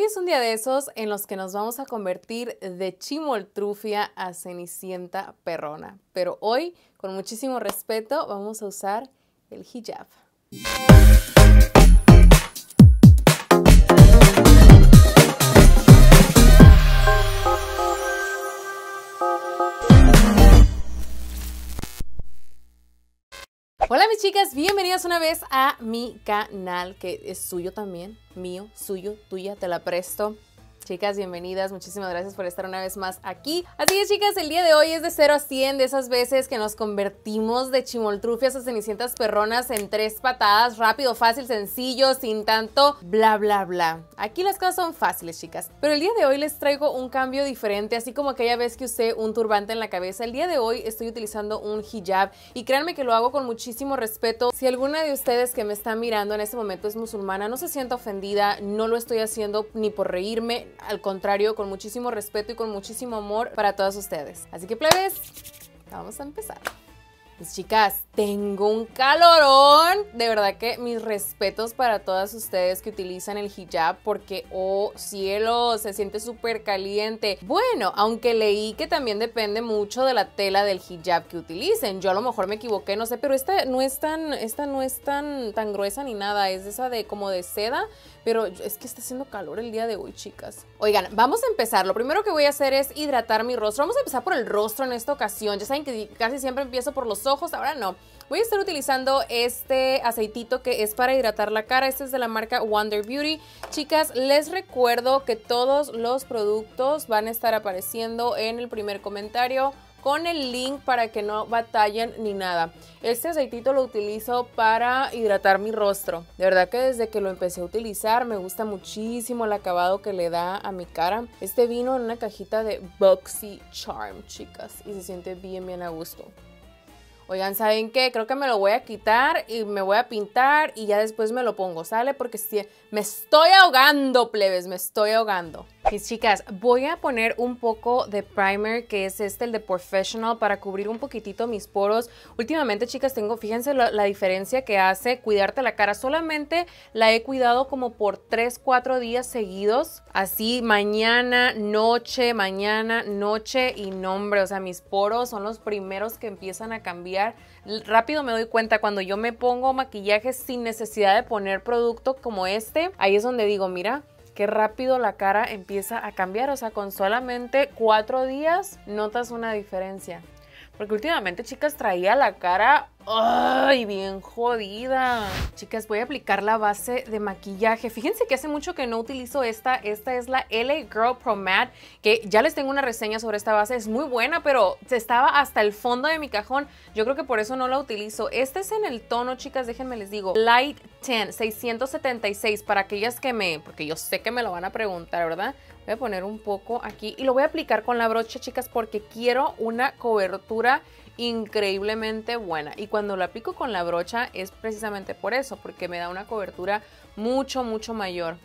Hoy es un día de esos en los que nos vamos a convertir de chimoltrufia a cenicienta perrona. Pero hoy, con muchísimo respeto, vamos a usar el hijab. Chicas, bienvenidas una vez a mi canal que es suyo también, mío, suyo, tuya, te la presto. Chicas, bienvenidas, muchísimas gracias por estar una vez más aquí. Así que chicas, el día de hoy es de 0 a 100 de esas veces que nos convertimos de chimoltrufias a cenicientas perronas en tres patadas, rápido, fácil, sencillo, sin tanto bla bla bla. Aquí las cosas son fáciles, chicas. Pero el día de hoy les traigo un cambio diferente, así como aquella vez que usé un turbante en la cabeza. El día de hoy estoy utilizando un hijab y créanme que lo hago con muchísimo respeto. Si alguna de ustedes que me están mirando en este momento es musulmana, no se sienta ofendida, no lo estoy haciendo ni por reírme, al contrario, con muchísimo respeto y con muchísimo amor para todas ustedes. Así que plebes, vamos a empezar. Pues chicas, tengo un calorón. De verdad que mis respetos para todas ustedes que utilizan el hijab porque, oh cielo, se siente súper caliente. Bueno, aunque leí que también depende mucho de la tela del hijab que utilicen. Yo a lo mejor me equivoqué, no sé, pero esta no es tan, esta no es tan, tan gruesa ni nada. Es esa de como de seda, pero es que está haciendo calor el día de hoy, chicas. Oigan, vamos a empezar. Lo primero que voy a hacer es hidratar mi rostro. Vamos a empezar por el rostro en esta ocasión. Ya saben que casi siempre empiezo por los ojos, ahora no. Voy a estar utilizando este aceitito que es para hidratar la cara. Este es de la marca Wonder Beauty. Chicas, les recuerdo que todos los productos van a estar apareciendo en el primer comentario con el link para que no batallen ni nada. Este aceitito lo utilizo para hidratar mi rostro. De verdad que desde que lo empecé a utilizar me gusta muchísimo el acabado que le da a mi cara. Este vino en una cajita de Boxy Charm, chicas, y se siente bien, bien a gusto. Oigan, ¿saben qué? Creo que me lo voy a quitar y me voy a pintar y ya después me lo pongo, ¿sale? Porque si me estoy ahogando, plebes, me estoy ahogando. Mis chicas, voy a poner un poco de primer, que es este, el de Professional, para cubrir un poquitito mis poros. Últimamente, chicas, tengo, fíjense la, la diferencia que hace cuidarte la cara. Solamente la he cuidado como por 3, 4 días seguidos. Así, mañana, noche, mañana, noche y nombre. O sea, mis poros son los primeros que empiezan a cambiar. Rápido me doy cuenta cuando yo me pongo maquillaje sin necesidad de poner producto como este. Ahí es donde digo, mira, qué rápido la cara empieza a cambiar. O sea, con solamente cuatro días notas una diferencia. Porque últimamente, chicas, traía la cara ¡Ay, bien jodida! Chicas, voy a aplicar la base de maquillaje. Fíjense que hace mucho que no utilizo esta. Esta es la LA Girl Pro Matte, que ya les tengo una reseña sobre esta base. Es muy buena, pero estaba hasta el fondo de mi cajón. Yo creo que por eso no la utilizo. Este es en el tono, chicas, déjenme les digo. Light 10, 676, para aquellas que me... Porque yo sé que me lo van a preguntar, ¿verdad? Voy a poner un poco aquí y lo voy a aplicar con la brocha, chicas, porque quiero una cobertura increíblemente buena. Y cuando lo aplico con la brocha es precisamente por eso, porque me da una cobertura mucho, mucho mayor.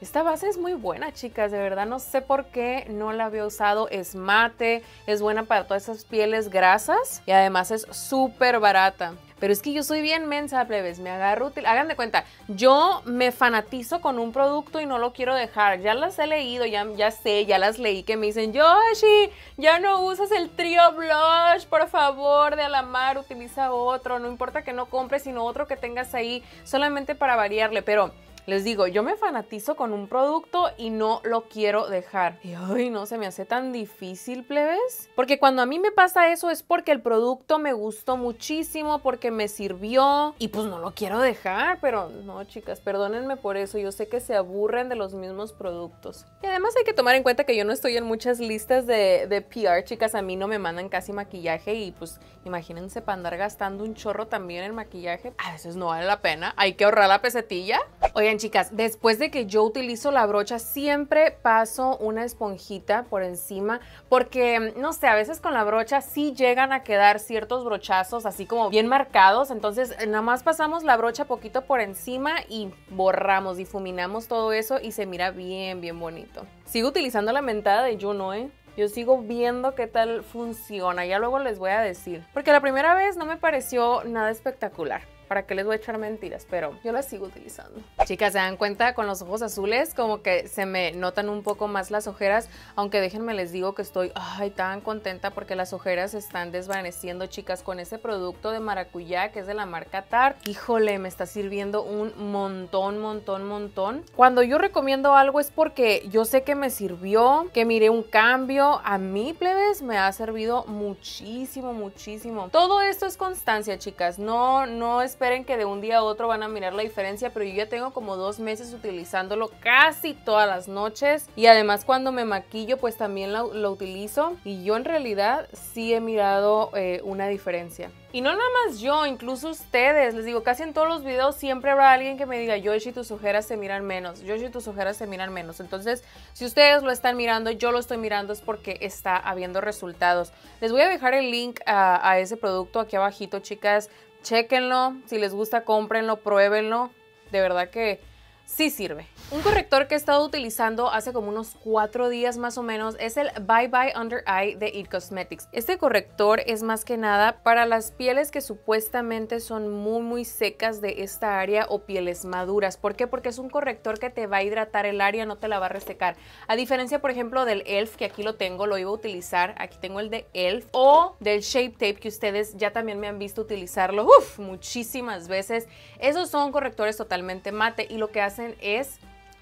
Esta base es muy buena, chicas, de verdad no sé por qué no la había usado. Es mate, es buena para todas esas pieles grasas y además es súper barata. Pero es que yo soy bien mensa, plebes. Me agarro útil. Hagan de cuenta, yo me fanatizo con un producto y no lo quiero dejar. Ya las he leído, ya, ya sé, ya las leí que me dicen, Yoshi, ya no usas el trío blush, por favor, de Alamar, utiliza otro. No importa que no compres, sino otro que tengas ahí, solamente para variarle. Pero les digo, yo me fanatizo con un producto y no lo quiero dejar. Y ay, no se me hace tan difícil, plebes. Porque cuando a mí me pasa eso es porque el producto me gustó muchísimo, porque me sirvió y pues no lo quiero dejar. Pero no, chicas, perdónenme por eso. Yo sé que se aburren de los mismos productos. Y además hay que tomar en cuenta que yo no estoy en muchas listas de, de PR, chicas. A mí no me mandan casi maquillaje y pues imagínense para andar gastando un chorro también en maquillaje. A veces no vale la pena. Hay que ahorrar la pesetilla. Oigan, chicas, después de que yo utilizo la brocha, siempre paso una esponjita por encima porque, no sé, a veces con la brocha sí llegan a quedar ciertos brochazos así como bien marcados. Entonces, nada más pasamos la brocha poquito por encima y borramos, difuminamos todo eso y se mira bien, bien bonito. Sigo utilizando la mentada de Juno, ¿eh? Yo sigo viendo qué tal funciona, ya luego les voy a decir. Porque la primera vez no me pareció nada espectacular ¿Para qué les voy a echar mentiras? Pero yo la sigo utilizando. Chicas, ¿se dan cuenta con los ojos azules? Como que se me notan un poco más las ojeras, aunque déjenme les digo que estoy ay, tan contenta porque las ojeras están desvaneciendo, chicas, con ese producto de maracuyá que es de la marca Tarte. Híjole, me está sirviendo un montón, montón, montón. Cuando yo recomiendo algo es porque yo sé que me sirvió, que miré un cambio. A mí, plebes, me ha servido muchísimo, muchísimo. Todo esto es constancia, chicas. No, no esperen que de un día a otro van a mirar la diferencia, pero yo ya tengo como dos meses utilizándolo casi todas las noches. Y además cuando me maquillo, pues también lo, lo utilizo. Y yo en realidad sí he mirado eh, una diferencia. Y no nada más yo, incluso ustedes. Les digo, casi en todos los videos siempre habrá alguien que me diga, Yoshi, tus ojeras se miran menos. Yoshi, tus ojeras se miran menos. Entonces, si ustedes lo están mirando, yo lo estoy mirando, es porque está habiendo resultados. Les voy a dejar el link a, a ese producto aquí abajito, chicas. Chequenlo. Si les gusta, cómprenlo, pruébenlo. De verdad que sí sirve. Un corrector que he estado utilizando hace como unos cuatro días más o menos es el Bye Bye Under Eye de It Cosmetics. Este corrector es más que nada para las pieles que supuestamente son muy muy secas de esta área o pieles maduras. ¿Por qué? Porque es un corrector que te va a hidratar el área, no te la va a resecar. A diferencia, por ejemplo, del ELF, que aquí lo tengo, lo iba a utilizar. Aquí tengo el de ELF. O del Shape Tape, que ustedes ya también me han visto utilizarlo uf, muchísimas veces. Esos son correctores totalmente mate y lo que es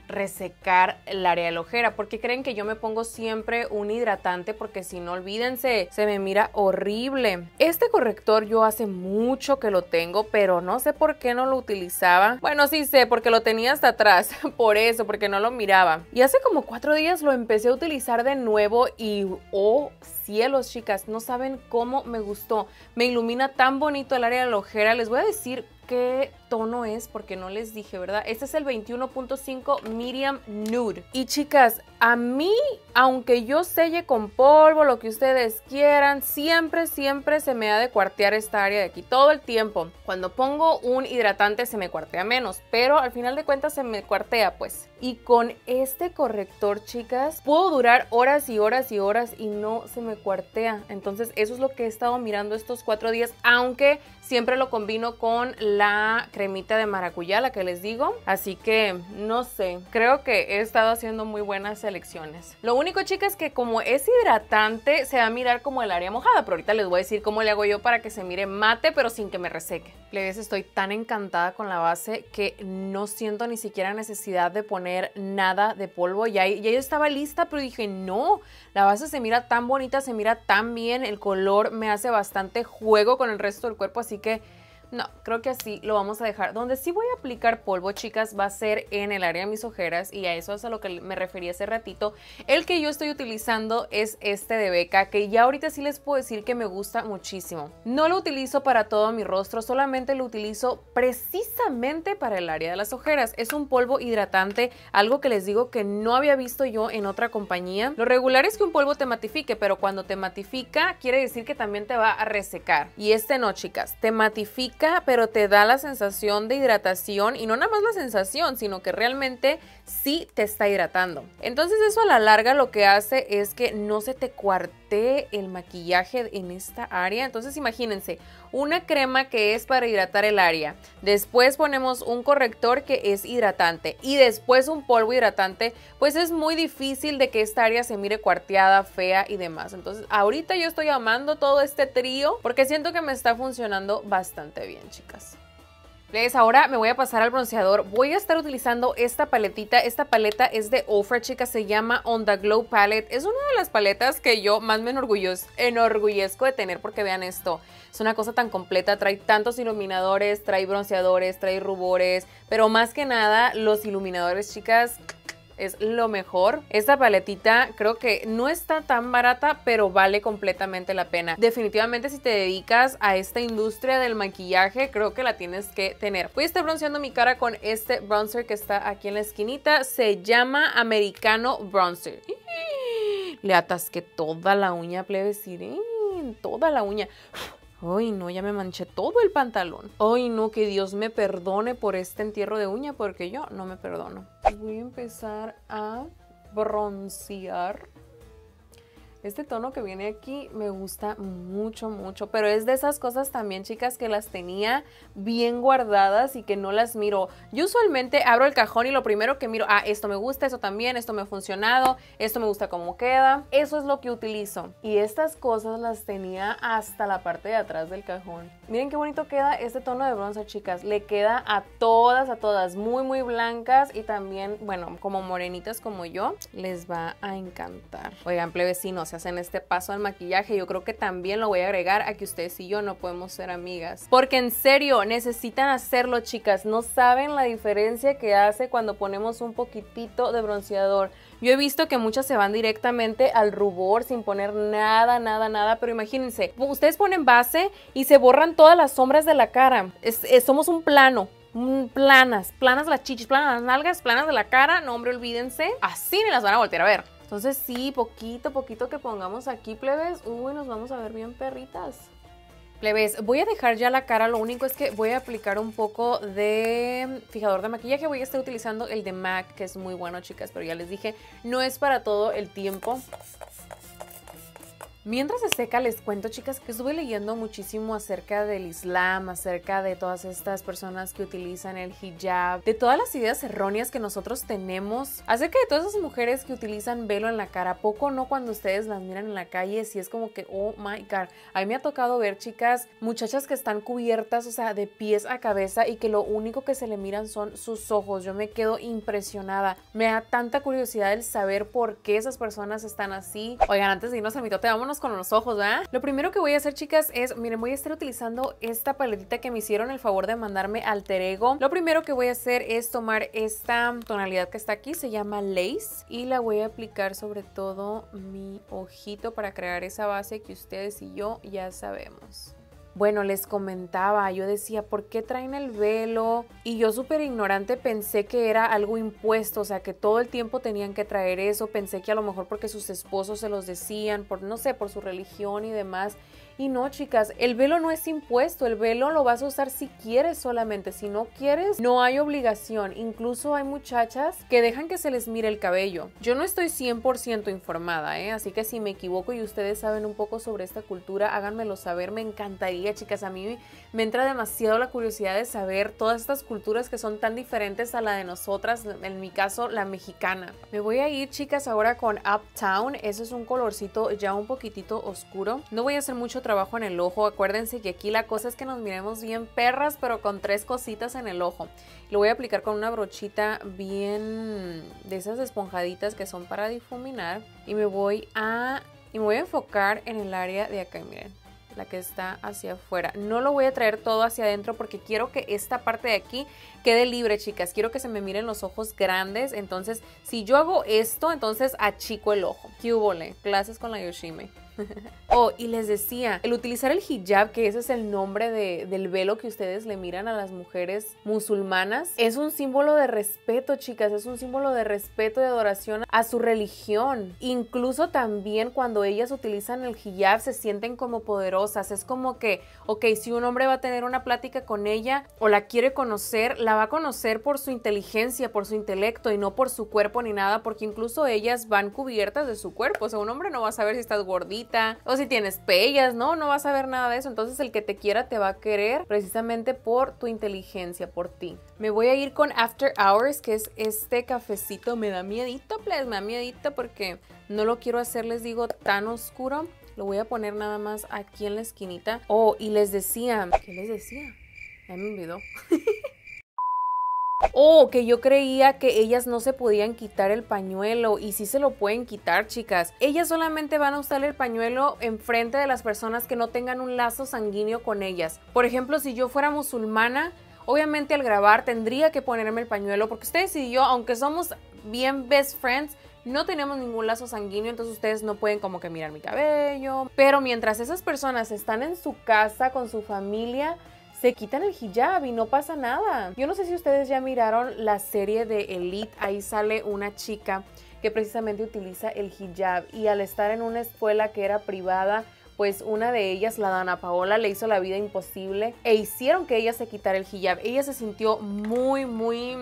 resecar el área de la ojera. porque creen que yo me pongo siempre un hidratante? Porque si no, olvídense, se me mira horrible. Este corrector yo hace mucho que lo tengo, pero no sé por qué no lo utilizaba. Bueno, sí sé, porque lo tenía hasta atrás. Por eso, porque no lo miraba. Y hace como cuatro días lo empecé a utilizar de nuevo y... Oh, cielos, chicas, no saben cómo me gustó. Me ilumina tan bonito el área de la ojera. Les voy a decir qué tono es porque no les dije, ¿verdad? Este es el 21.5 Medium Nude. Y chicas, a mí, aunque yo selle con polvo, lo que ustedes quieran, siempre, siempre se me ha de cuartear esta área de aquí, todo el tiempo. Cuando pongo un hidratante se me cuartea menos, pero al final de cuentas se me cuartea, pues. Y con este corrector, chicas, puedo durar horas y horas y horas y no se me cuartea. Entonces, eso es lo que he estado mirando estos cuatro días, aunque siempre lo combino con la cremita de maracuyá, la que les digo. Así que, no sé, creo que he estado haciendo muy buenas selecciones. Lo único, chicas, que como es hidratante, se va a mirar como el área mojada. Pero ahorita les voy a decir cómo le hago yo para que se mire mate, pero sin que me reseque. Plebes, estoy tan encantada con la base que no siento ni siquiera necesidad de poner nada de polvo. Ya, ya yo estaba lista, pero dije, no, la base se mira tan bonita, se mira tan bien. El color me hace bastante juego con el resto del cuerpo, así que no, creo que así lo vamos a dejar. Donde sí voy a aplicar polvo, chicas, va a ser en el área de mis ojeras y a eso es a lo que me referí hace ratito. El que yo estoy utilizando es este de Beca, que ya ahorita sí les puedo decir que me gusta muchísimo. No lo utilizo para todo mi rostro, solamente lo utilizo precisamente para el área de las ojeras. Es un polvo hidratante, algo que les digo que no había visto yo en otra compañía. Lo regular es que un polvo te matifique, pero cuando te matifica quiere decir que también te va a resecar. Y este no, chicas, te matifica pero te da la sensación de hidratación y no nada más la sensación, sino que realmente sí te está hidratando. Entonces eso a la larga lo que hace es que no se te cuartee el maquillaje en esta área. Entonces imagínense, una crema que es para hidratar el área, después ponemos un corrector que es hidratante y después un polvo hidratante, pues es muy difícil de que esta área se mire cuarteada, fea y demás. Entonces ahorita yo estoy amando todo este trío porque siento que me está funcionando bastante bien, chicas. Les, ahora me voy a pasar al bronceador. Voy a estar utilizando esta paletita. Esta paleta es de Ofra, chicas. Se llama On The Glow Palette. Es una de las paletas que yo más me enorgullezco de tener porque vean esto. Es una cosa tan completa. Trae tantos iluminadores, trae bronceadores, trae rubores. Pero más que nada, los iluminadores, chicas es lo mejor. Esta paletita creo que no está tan barata, pero vale completamente la pena. Definitivamente si te dedicas a esta industria del maquillaje, creo que la tienes que tener. Voy a estar bronceando mi cara con este bronzer que está aquí en la esquinita. Se llama Americano Bronzer. Le atasqué toda la uña, plebes, toda la uña. Ay, no, ya me manché todo el pantalón. Ay, no, que Dios me perdone por este entierro de uña, porque yo no me perdono. Voy a empezar a broncear Este tono que viene aquí me gusta mucho, mucho, pero es de esas cosas también, chicas, que las tenía bien guardadas y que no las miro. Yo usualmente abro el cajón y lo primero que miro, ah, esto me gusta, esto también, esto me ha funcionado, esto me gusta cómo queda. Eso es lo que utilizo. Y estas cosas las tenía hasta la parte de atrás del cajón. Miren qué bonito queda este tono de bronce, chicas. Le queda a todas, a todas, muy, muy blancas y también, bueno, como morenitas como yo, les va a encantar. Oigan, plebecinos, hacen este paso al maquillaje, yo creo que también lo voy a agregar a que ustedes y yo no podemos ser amigas. Porque en serio, necesitan hacerlo, chicas. No saben la diferencia que hace cuando ponemos un poquitito de bronceador. Yo he visto que muchas se van directamente al rubor sin poner nada, nada, nada, pero imagínense, ustedes ponen base y se borran todas las sombras de la cara. somos un plano, planas, planas las chichis, planas las nalgas, planas de la cara, no hombre, olvídense, así ni las van a voltear a ver. Entonces sí, poquito, poquito que pongamos aquí, plebes, uy, nos vamos a ver bien perritas. Plebes, voy a dejar ya la cara, lo único es que voy a aplicar un poco de fijador de maquillaje, voy a estar utilizando el de MAC, que es muy bueno, chicas, pero ya les dije, no es para todo el tiempo. Mientras se seca, les cuento, chicas, que estuve leyendo muchísimo acerca del Islam, acerca de todas estas personas que utilizan el hijab, de todas las ideas erróneas que nosotros tenemos, acerca de todas esas mujeres que utilizan velo en la cara. Poco no cuando ustedes las miran en la calle, si es como que, oh my god. A mí me ha tocado ver, chicas, muchachas que están cubiertas, o sea, de pies a cabeza y que lo único que se le miran son sus ojos. Yo me quedo impresionada. Me da tanta curiosidad el saber por qué esas personas están así. Oigan, antes de irnos al mitote, vámonos con los ojos, ¿verdad? Lo primero que voy a hacer, chicas, es, miren, voy a estar utilizando esta paletita que me hicieron el favor de mandarme Alter Ego. Lo primero que voy a hacer es tomar esta tonalidad que está aquí, se llama Lace, y la voy a aplicar sobre todo mi ojito para crear esa base que ustedes y yo ya sabemos. Bueno, les comentaba, yo decía, ¿por qué traen el velo? Y yo súper ignorante pensé que era algo impuesto, o sea, que todo el tiempo tenían que traer eso. Pensé que a lo mejor porque sus esposos se los decían, por no sé, por su religión y demás. Y no, chicas, el velo no es impuesto, el velo lo vas a usar si quieres solamente, si no quieres, no hay obligación. Incluso hay muchachas que dejan que se les mire el cabello. Yo no estoy 100% informada, ¿eh? así que si me equivoco y ustedes saben un poco sobre esta cultura, háganmelo saber, me encantaría, chicas. A mí me entra demasiado la curiosidad de saber todas estas culturas que son tan diferentes a la de nosotras, en mi caso, la mexicana. Me voy a ir, chicas, ahora con Uptown. Eso es un colorcito ya un poquitito oscuro. No voy a hacer mucho trabajo en el ojo. Acuérdense que aquí la cosa es que nos miremos bien perras, pero con tres cositas en el ojo. Lo voy a aplicar con una brochita bien de esas esponjaditas que son para difuminar. Y me voy a, y me voy a enfocar en el área de acá, miren la que está hacia afuera. No lo voy a traer todo hacia adentro porque quiero que esta parte de aquí quede libre, chicas. Quiero que se me miren los ojos grandes. Entonces, si yo hago esto, entonces achico el ojo. ¿Qué Clases con la Yoshime. oh, y les decía, el utilizar el hijab, que ese es el nombre del velo que ustedes le miran a las mujeres musulmanas, es un símbolo de respeto, chicas, es un símbolo de respeto y adoración a su religión. Incluso también cuando ellas utilizan el hijab se sienten como poderosas. Es como que, ok, si un hombre va a tener una plática con ella o la quiere conocer, la va a conocer por su inteligencia, por su intelecto y no por su cuerpo ni nada, porque incluso ellas van cubiertas de su cuerpo. O sea, un hombre no va a saber si estás gordita o si tienes pellas, ¿no? No vas a ver nada de eso. Entonces el que te quiera te va a querer precisamente por tu inteligencia, por ti. Me voy a ir con After Hours, que es este cafecito. Me da miedito, pues, me da miedito porque no lo quiero hacer, les digo, tan oscuro. Lo voy a poner nada más aquí en la esquinita. Oh, y les decía, ¿qué les decía? Ya me olvidó. Oh, que yo creía que ellas no se podían quitar el pañuelo y sí se lo pueden quitar, chicas. Ellas solamente van a usar el pañuelo enfrente de las personas que no tengan un lazo sanguíneo con ellas. Por ejemplo, si yo fuera musulmana, obviamente al grabar tendría que ponerme el pañuelo porque ustedes y yo, aunque somos bien best friends, no tenemos ningún lazo sanguíneo, entonces ustedes no pueden como que mirar mi cabello. Pero mientras esas personas están en su casa con su familia, se quitan el hijab y no pasa nada. Yo no sé si ustedes ya miraron la serie de Elite, ahí sale una chica que precisamente utiliza el hijab y al estar en una escuela que era privada, pues una de ellas, la Dana Paola, le hizo la vida imposible e hicieron que ella se quitara el hijab. Ella se sintió muy, muy,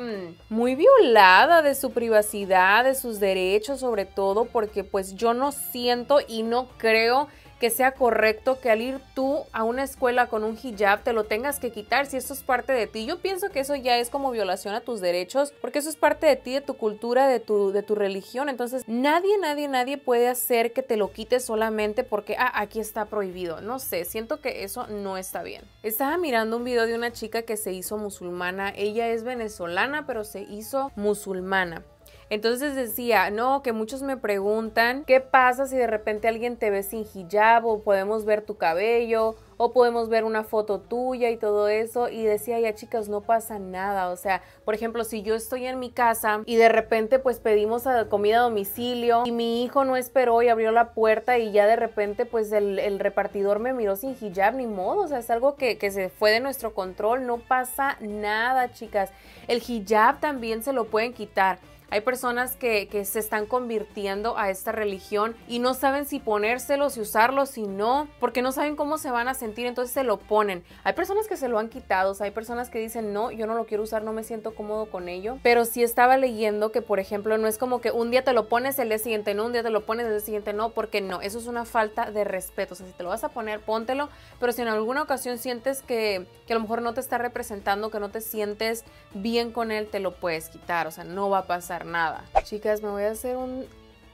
muy violada de su privacidad, de sus derechos sobre todo, porque pues yo no siento y no creo que sea correcto que al ir tú a una escuela con un hijab te lo tengas que quitar si eso es parte de ti. Yo pienso que eso ya es como violación a tus derechos porque eso es parte de ti, de tu cultura, de tu, de tu religión. Entonces nadie, nadie, nadie puede hacer que te lo quites solamente porque, ah, aquí está prohibido. No sé, siento que eso no está bien. Estaba mirando un video de una chica que se hizo musulmana. Ella es venezolana, pero se hizo musulmana. Entonces decía, no, que muchos me preguntan, ¿qué pasa si de repente alguien te ve sin hijab o podemos ver tu cabello? o podemos ver una foto tuya y todo eso. Y decía, ya chicas, no pasa nada. O sea, por ejemplo, si yo estoy en mi casa y de repente pues pedimos comida a domicilio y mi hijo no esperó y abrió la puerta y ya de repente pues el, repartidor me miró sin hijab, ni modo. O sea, es algo que, que se fue de nuestro control. No pasa nada, chicas. El hijab también se lo pueden quitar. Hay personas que, se están convirtiendo a esta religión y no saben si ponérselo, si usarlo, si no, porque no saben cómo se van a sentir, entonces se lo ponen. Hay personas que se lo han quitado, hay personas que dicen, no, yo no lo quiero usar, no me siento cómodo con ello. Pero sí estaba leyendo que, por ejemplo, no es como que un día te lo pones, el día siguiente no, un día te lo pones, el día siguiente no, porque no, eso es una falta de respeto. O sea, si te lo vas a poner, póntelo, pero si en alguna ocasión sientes que, que a lo mejor no te está representando, que no te sientes bien con él, te lo puedes quitar, o sea, no va a pasar nada. Chicas, me voy a hacer un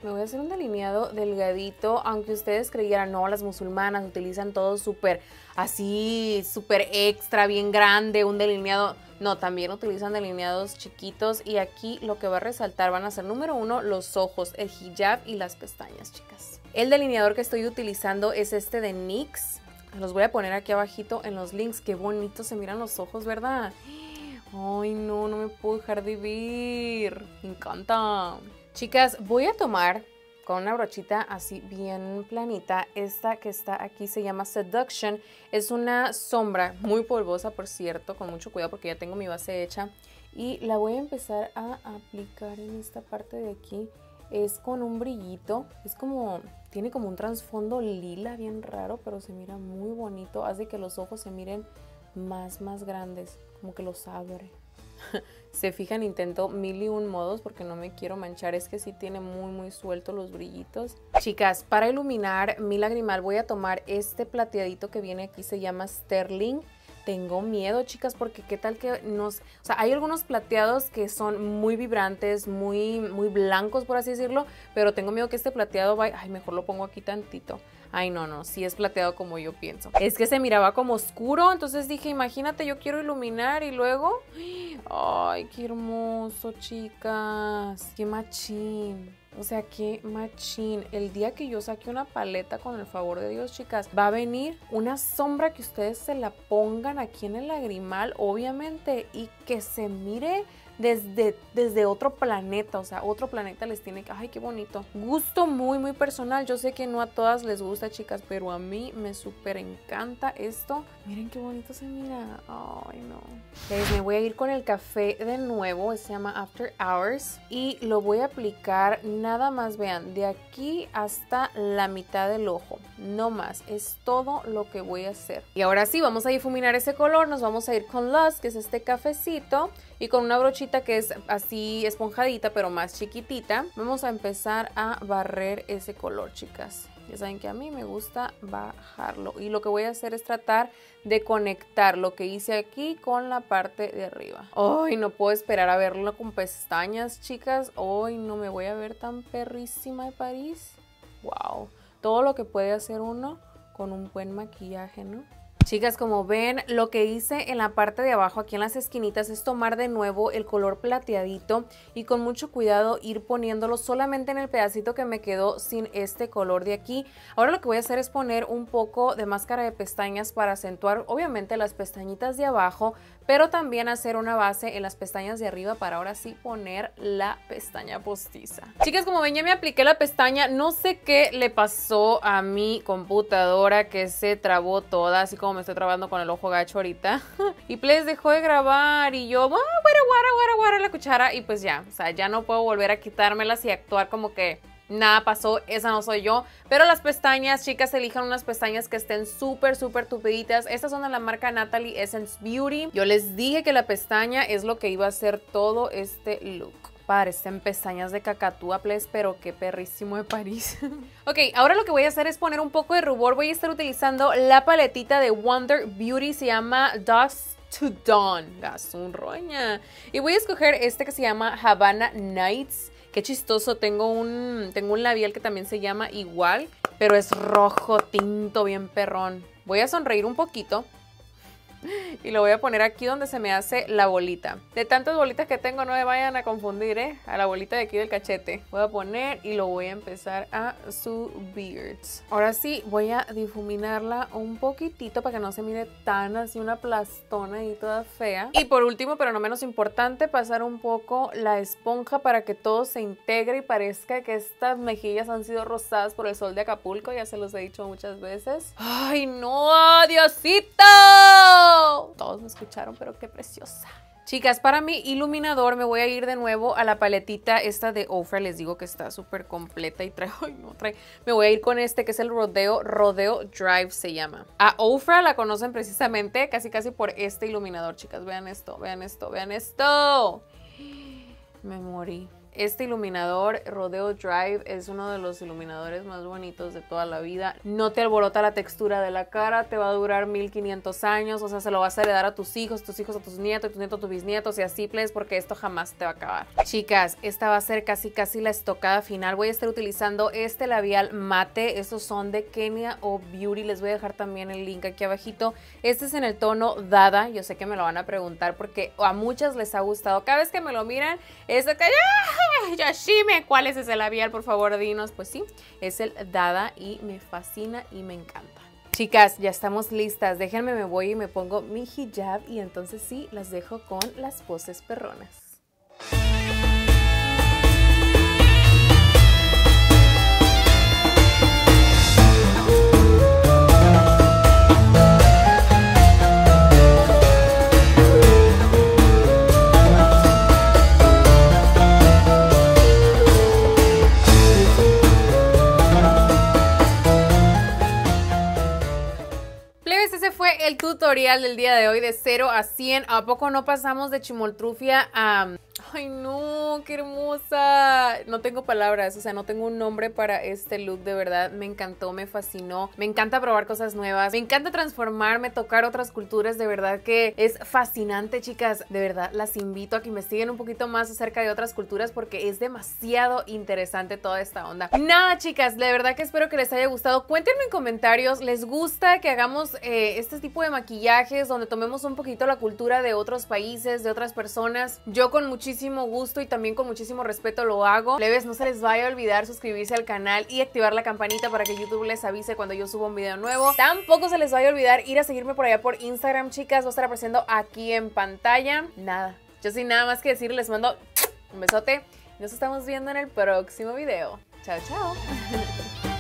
me voy a hacer un delineado delgadito, aunque ustedes creyeran, no, las musulmanas utilizan todo súper así, súper extra, bien grande, un delineado. No, también utilizan delineados chiquitos y aquí lo que va a resaltar van a ser número uno, los ojos, el hijab y las pestañas, chicas. El delineador que estoy utilizando es este de NYX. Los voy a poner aquí abajito en los links. Qué bonito se miran los ojos, ¿verdad? Ay, no, puedo dejar. Me encanta. Chicas, voy a tomar con una brochita así bien planita. Esta que está aquí se llama Seduction. Es una sombra muy polvosa, por cierto, con mucho cuidado porque ya tengo mi base hecha. Y la voy a empezar a aplicar en esta parte de aquí. Es con un brillito. Es como, tiene como un trasfondo lila bien raro, pero se mira muy bonito. Hace que los ojos se miren más, más grandes como que los abre. Se fijan, intento mil y un modos porque no me quiero manchar. Es que sí tiene muy, muy suelto los brillitos. Chicas, para iluminar mi lagrimal voy a tomar este plateadito que viene aquí. Se llama Sterling. Tengo miedo, chicas, porque qué tal que nos... O sea, hay algunos plateados que son muy vibrantes, muy, muy blancos, por así decirlo. Pero tengo miedo que este plateado vaya... Ay, mejor lo pongo aquí tantito. Ay, no, no, sí es plateado como yo pienso. Es que se miraba como oscuro, entonces dije, imagínate, yo quiero iluminar y luego... Ay, qué hermoso, chicas. Qué machín. O sea, qué machín. El día que yo saque una paleta, con el favor de Dios, chicas, va a venir una sombra que ustedes se la pongan aquí en el lagrimal, obviamente, y que se mire desde, desde otro planeta, o sea, otro planeta les tiene que, ay, qué bonito. Gusto muy, muy personal. Yo sé que no a todas les gusta, chicas, pero a mí me súper encanta esto. Miren qué bonito se mira. Ay, no. Les me voy a ir con el café de nuevo, se llama After Hours, y lo voy a aplicar nada más, vean, de aquí hasta la mitad del ojo, no más, es todo lo que voy a hacer. Y ahora sí, vamos a difuminar ese color, nos vamos a ir con Lust, que es este cafecito, y con una brochita que es así esponjadita pero más chiquitita vamos a empezar a barrer ese color chicas ya saben que a mí me gusta bajarlo y lo que voy a hacer es tratar de conectar lo que hice aquí con la parte de arriba. Hoy no puedo esperar a verlo con pestañas, chicas. Hoy no me voy a ver tan perrísima de París. Wow. Todo lo que puede hacer uno con un buen maquillaje, ¿no? Chicas, como ven, lo que hice en la parte de abajo, aquí en las esquinitas, es tomar de nuevo el color plateadito y con mucho cuidado ir poniéndolo solamente en el pedacito que me quedó sin este color de aquí. Ahora lo que voy a hacer es poner un poco de máscara de pestañas para acentuar, obviamente, las pestañitas de abajo, pero también hacer una base en las pestañas de arriba para ahora sí poner la pestaña postiza. Chicas, como ven ya me apliqué la pestaña, no sé qué le pasó a mi computadora que se trabó toda, así como me estoy trabando con el ojo gacho ahorita. y pues dejó de grabar y yo, ah, guara, guara, guara, guara la cuchara y pues ya, o sea, ya no puedo volver a quitármelas y actuar como que nada pasó, esa no soy yo. Pero las pestañas, chicas, elijan unas pestañas que estén súper, súper tupiditas. Estas son de la marca Natalie Essence Beauty. Yo les dije que la pestaña es lo que iba a hacer todo este look. Parecen pestañas de cacatúa, please, pero qué perrísimo de París. ok, ahora lo que voy a hacer es poner un poco de rubor. Voy a estar utilizando la paletita de Wonder Beauty. Se llama Dust to Dawn. un roña. Y voy a escoger este que se llama Havana Nights. Qué chistoso, tengo un, tengo un labial que también se llama igual, pero es rojo, tinto, bien perrón. Voy a sonreír un poquito y lo voy a poner aquí donde se me hace la bolita. De tantas bolitas que tengo, no me vayan a confundir, ¿eh? A la bolita de aquí del cachete. Voy a poner y lo voy a empezar a subir. Ahora sí, voy a difuminarla un poquitito para que no se mire tan así una plastona y toda fea. Y por último, pero no menos importante, pasar un poco la esponja para que todo se integre y parezca que estas mejillas han sido rosadas por el sol de Acapulco. Ya se los he dicho muchas veces. ¡Ay, no! ¡Diosito! Todos me escucharon, pero qué preciosa. Chicas, para mi iluminador me voy a ir de nuevo a la paletita esta de Ofra. Les digo que está súper completa y trae, ay no, trae. Me voy a ir con este que es el Rodeo, Rodeo Drive se llama. A Ofra la conocen precisamente casi casi por este iluminador, chicas. Vean esto, vean esto, vean esto. Me morí. Este iluminador Rodeo Drive es uno de los iluminadores más bonitos de toda la vida. No te alborota la textura de la cara, te va a durar 1500 años, o sea, se lo vas a heredar a tus hijos, tus hijos a tus nietos, tus nietos a tus bisnietos y así, please, porque esto jamás te va a acabar. Chicas, esta va a ser casi casi la estocada final. Voy a estar utilizando este labial mate, estos son de Kenia o Beauty, les voy a dejar también el link aquí abajito. Este es en el tono Dada, yo sé que me lo van a preguntar porque a muchas les ha gustado. Cada vez que me lo miran, es que... Yashime, ¿cuál es ese labial? Por favor, dinos. Pues sí, es el Dada y me fascina y me encanta. Chicas, ya estamos listas. Déjenme, me voy y me pongo mi hijab y entonces sí, las dejo con las poses perronas. Del día de hoy de 0 a 100. ¿A poco no pasamos de chimoltrufia a Ay, no, qué hermosa. No tengo palabras, o sea, no tengo un nombre para este look, de verdad. Me encantó, me fascinó. Me encanta probar cosas nuevas. Me encanta transformarme, tocar otras culturas. De verdad que es fascinante, chicas. De verdad, las invito a que investiguen un poquito más acerca de otras culturas porque es demasiado interesante toda esta onda. Nada, chicas, de verdad que espero que les haya gustado. Cuéntenme en comentarios, ¿les gusta que hagamos eh, este tipo de maquillajes donde tomemos un poquito la cultura de otros países, de otras personas? Yo con muchísimo gusto y también con muchísimo respeto lo hago. Leves, no se les vaya a olvidar suscribirse al canal y activar la campanita para que YouTube les avise cuando yo suba un video nuevo. Tampoco se les vaya a olvidar ir a seguirme por allá por Instagram, chicas. Va a estar apareciendo aquí en pantalla. Nada, yo sin nada más que decir, les mando un besote. Nos estamos viendo en el próximo video. Chao, chao.